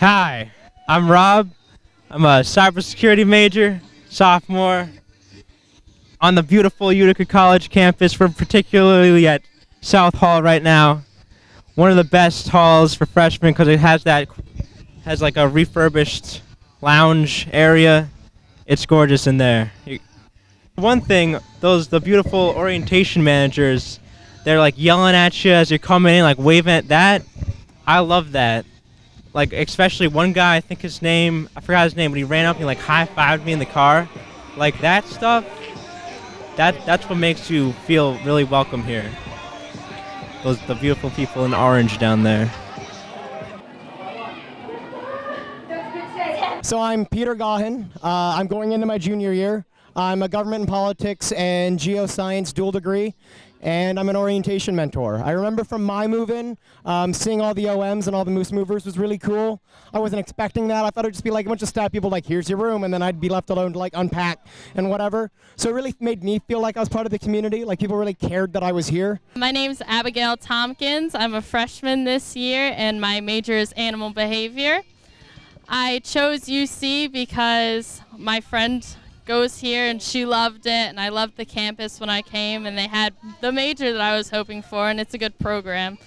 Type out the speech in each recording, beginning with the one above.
Hi, I'm Rob. I'm a cybersecurity major, sophomore, on the beautiful Utica College campus. We're particularly at South Hall right now. One of the best halls for freshmen because it has that has like a refurbished lounge area. It's gorgeous in there. One thing, those the beautiful orientation managers, they're like yelling at you as you're coming in, like waving at that. I love that. Like especially one guy, I think his name, I forgot his name, but he ran up and like high fived me in the car. Like that stuff. That that's what makes you feel really welcome here. Those the beautiful people in orange down there. So I'm Peter Gahan. Uh, I'm going into my junior year. I'm a government and politics and geoscience dual degree, and I'm an orientation mentor. I remember from my move-in, um, seeing all the OMs and all the Moose Movers was really cool. I wasn't expecting that. I thought it would just be like a bunch of staff people like, here's your room, and then I'd be left alone to like unpack and whatever. So it really made me feel like I was part of the community, like people really cared that I was here. My name's Abigail Tompkins. I'm a freshman this year, and my major is animal behavior. I chose UC because my friend goes here and she loved it, and I loved the campus when I came, and they had the major that I was hoping for, and it's a good program.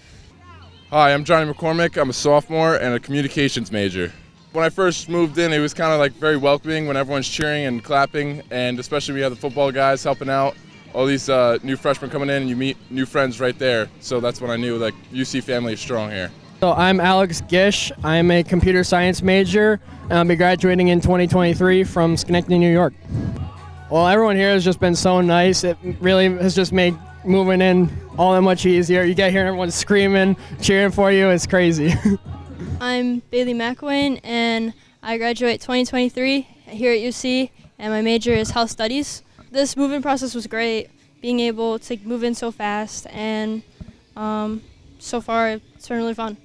Hi, I'm Johnny McCormick. I'm a sophomore and a communications major. When I first moved in, it was kind of like very welcoming when everyone's cheering and clapping, and especially we have the football guys helping out. All these uh, new freshmen coming in, and you meet new friends right there. So that's when I knew like UC family is strong here. So I'm Alex Gish. I'm a computer science major, and I'll be graduating in 2023 from Schenectady, New York. Well, everyone here has just been so nice. It really has just made moving in all that much easier. You get here and everyone's screaming, cheering for you. It's crazy. I'm Bailey McElwain, and I graduate 2023 here at UC, and my major is health studies. This moving process was great, being able to move in so fast, and um, so far it's been really fun.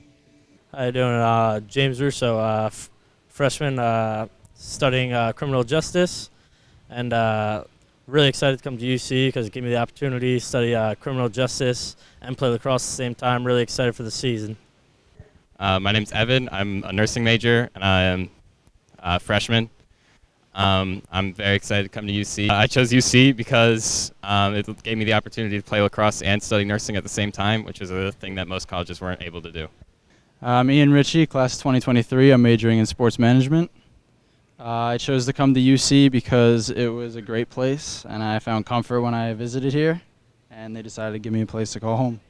How you doing? Uh, James Russo, uh, f- freshman uh, studying uh, criminal justice, and uh, really excited to come to UC because it gave me the opportunity to study uh, criminal justice and play lacrosse at the same time. Really excited for the season. My name's Evan. I'm a nursing major, and I am a freshman. Um, I'm very excited to come to UC. I chose UC because um, it gave me the opportunity to play lacrosse and study nursing at the same time, which is a thing that most colleges weren't able to do. I'm Ian Ritchie, class of 2023. I'm majoring in sports management. Uh, I chose to come to UC because it was a great place and I found comfort when I visited here, and they decided to give me a place to call home.